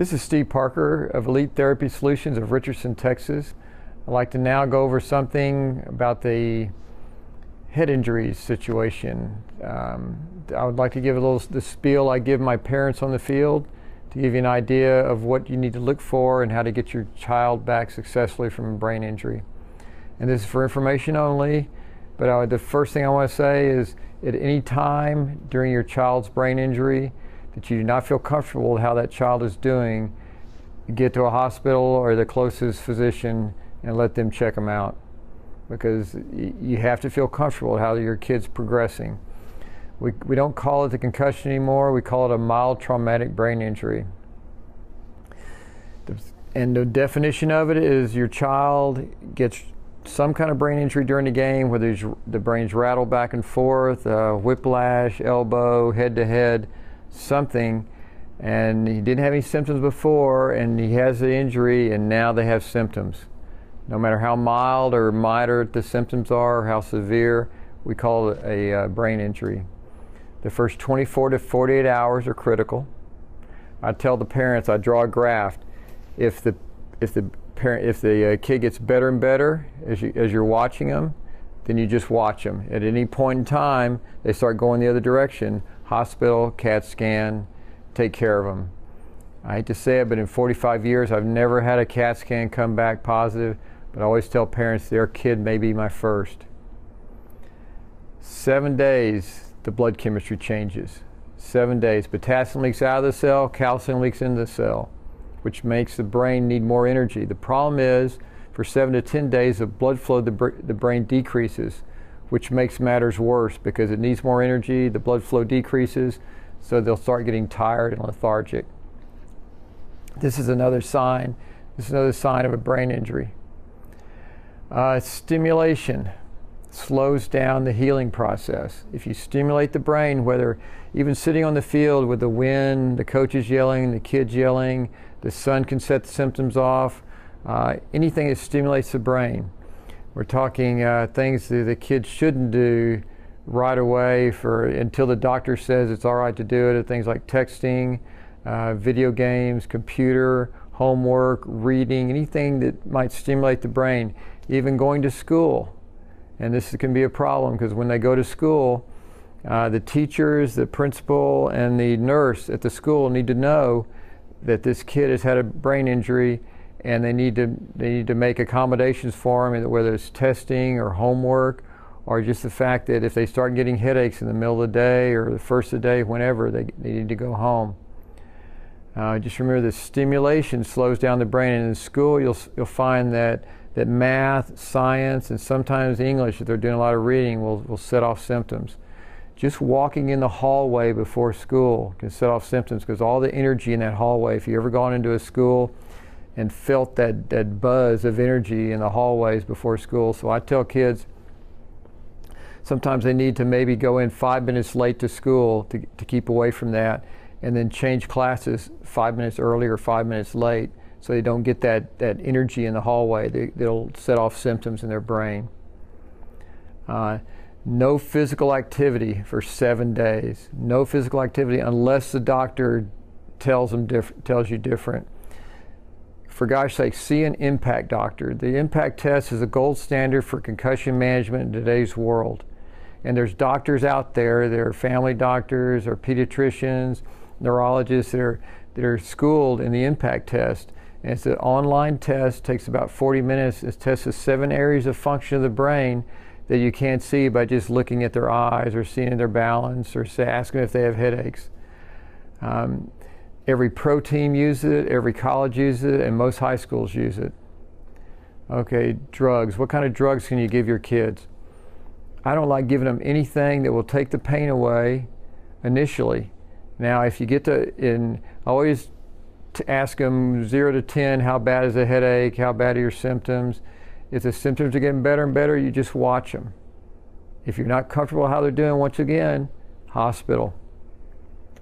This is Steve Parker of Elite Therapy Solutions of Richardson, Texas. I'd like to now go over something about the head injuries situation. Um, I would like to give a little the spiel I give my parents on the field to give you an idea of what you need to look for and how to get your child back successfully from a brain injury. And this is for information only, but I, the first thing I want to say is at any time during your child's brain injury, that you do not feel comfortable with how that child is doing, get to a hospital or the closest physician and let them check them out. Because you have to feel comfortable how your kid's progressing. We, we don't call it the concussion anymore, we call it a mild traumatic brain injury. And the definition of it is your child gets some kind of brain injury during the game, where the brain's rattled back and forth, uh, whiplash, elbow, head to head something and he didn't have any symptoms before and he has the injury and now they have symptoms. No matter how mild or moderate the symptoms are or how severe we call it a uh, brain injury. The first 24 to 48 hours are critical. I tell the parents i draw a graph if the if the parent if the uh, kid gets better and better as you as you're watching them then you just watch them at any point in time they start going the other direction hospital, CAT scan, take care of them. I hate to say it, but in 45 years, I've never had a CAT scan come back positive, but I always tell parents their kid may be my first. Seven days, the blood chemistry changes. Seven days. Potassium leaks out of the cell, calcium leaks into the cell, which makes the brain need more energy. The problem is, for seven to 10 days the blood flow, the, the brain decreases which makes matters worse because it needs more energy, the blood flow decreases, so they'll start getting tired and lethargic. This is another sign. This is another sign of a brain injury. Uh, stimulation slows down the healing process. If you stimulate the brain, whether even sitting on the field with the wind, the coaches yelling, the kids yelling, the sun can set the symptoms off, uh, anything that stimulates the brain. We're talking uh, things that the kids shouldn't do right away for until the doctor says it's all right to do it. Things like texting, uh, video games, computer, homework, reading, anything that might stimulate the brain, even going to school. And this can be a problem because when they go to school, uh, the teachers, the principal, and the nurse at the school need to know that this kid has had a brain injury and they need to they need to make accommodations for them, whether it's testing or homework, or just the fact that if they start getting headaches in the middle of the day or the first of the day, whenever they, they need to go home. Uh, just remember that stimulation slows down the brain, and in school you'll you'll find that that math, science, and sometimes English, if they're doing a lot of reading, will will set off symptoms. Just walking in the hallway before school can set off symptoms because all the energy in that hallway. If you ever gone into a school and felt that, that buzz of energy in the hallways before school. So I tell kids sometimes they need to maybe go in five minutes late to school to, to keep away from that and then change classes five minutes early or five minutes late so they don't get that, that energy in the hallway. They, they'll set off symptoms in their brain. Uh, no physical activity for seven days. No physical activity unless the doctor tells them diff- tells you different for gosh sake, see an impact doctor. The impact test is a gold standard for concussion management in today's world. And there's doctors out there, there are family doctors or pediatricians, neurologists that are, that are schooled in the impact test. And it's an online test, takes about 40 minutes. It tests the seven areas of function of the brain that you can't see by just looking at their eyes or seeing their balance or say, asking if they have headaches. Um, Every pro team uses it, every college uses it, and most high schools use it. Okay, drugs. What kind of drugs can you give your kids? I don't like giving them anything that will take the pain away initially. Now, if you get to, in, always to ask them zero to 10, how bad is the headache? How bad are your symptoms? If the symptoms are getting better and better, you just watch them. If you're not comfortable how they're doing, once again, hospital.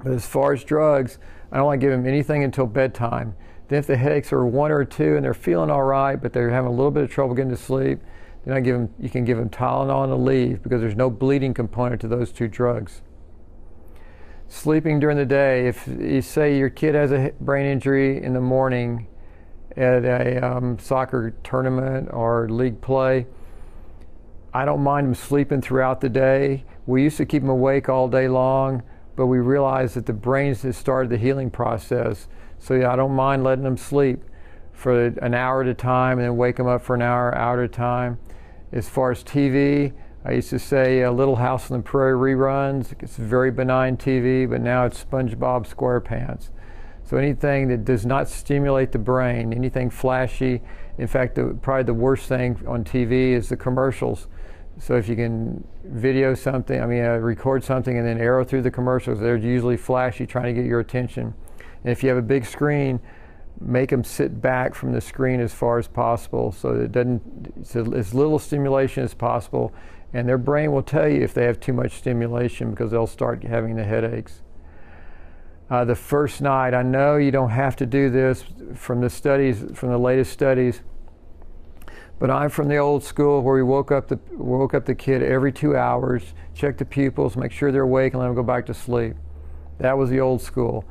But as far as drugs, I don't want to give them anything until bedtime. Then if the headaches are one or two and they're feeling all right, but they're having a little bit of trouble getting to sleep, then I give them, you can give them Tylenol and Aleve because there's no bleeding component to those two drugs. Sleeping during the day, if you say your kid has a brain injury in the morning at a um, soccer tournament or league play, I don't mind them sleeping throughout the day. We used to keep them awake all day long, but we realized that the brains has started the healing process. So yeah, I don't mind letting them sleep for an hour at a time and then wake them up for an hour, hour at a time. As far as TV, I used to say uh, Little House on the Prairie reruns. It's very benign TV, but now it's SpongeBob SquarePants. So anything that does not stimulate the brain, anything flashy. In fact, the, probably the worst thing on TV is the commercials. So if you can video something, I mean, uh, record something and then arrow through the commercials, they're usually flashy, trying to get your attention. And if you have a big screen, make them sit back from the screen as far as possible so it doesn't, so as little stimulation as possible. And their brain will tell you if they have too much stimulation because they'll start having the headaches. Uh, the first night, I know you don't have to do this from the studies, from the latest studies, but I'm from the old school where we woke up the woke up the kid every two hours, check the pupils, make sure they're awake, and let them go back to sleep. That was the old school.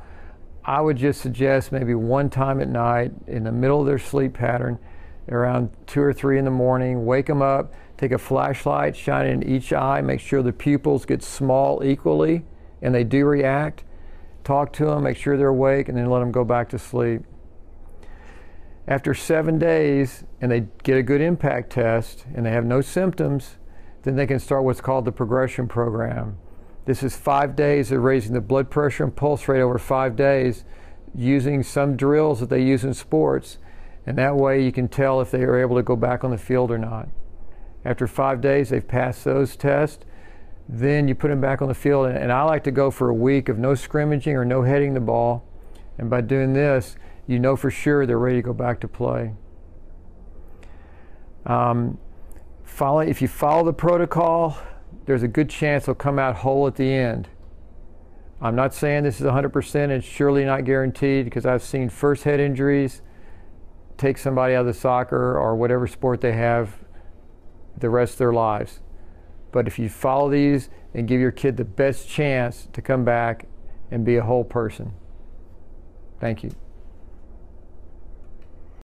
I would just suggest maybe one time at night in the middle of their sleep pattern, around two or three in the morning, wake them up, take a flashlight, shine it in each eye, make sure the pupils get small equally and they do react. Talk to them, make sure they're awake, and then let them go back to sleep. After seven days, and they get a good impact test and they have no symptoms, then they can start what's called the progression program. This is five days of raising the blood pressure and pulse rate over five days using some drills that they use in sports. And that way you can tell if they are able to go back on the field or not. After five days, they've passed those tests. Then you put them back on the field. And I like to go for a week of no scrimmaging or no heading the ball. And by doing this, you know for sure they're ready to go back to play. Um, follow, if you follow the protocol, there's a good chance they'll come out whole at the end. I'm not saying this is 100% and surely not guaranteed because I've seen first head injuries take somebody out of the soccer or whatever sport they have the rest of their lives. But if you follow these and give your kid the best chance to come back and be a whole person. Thank you.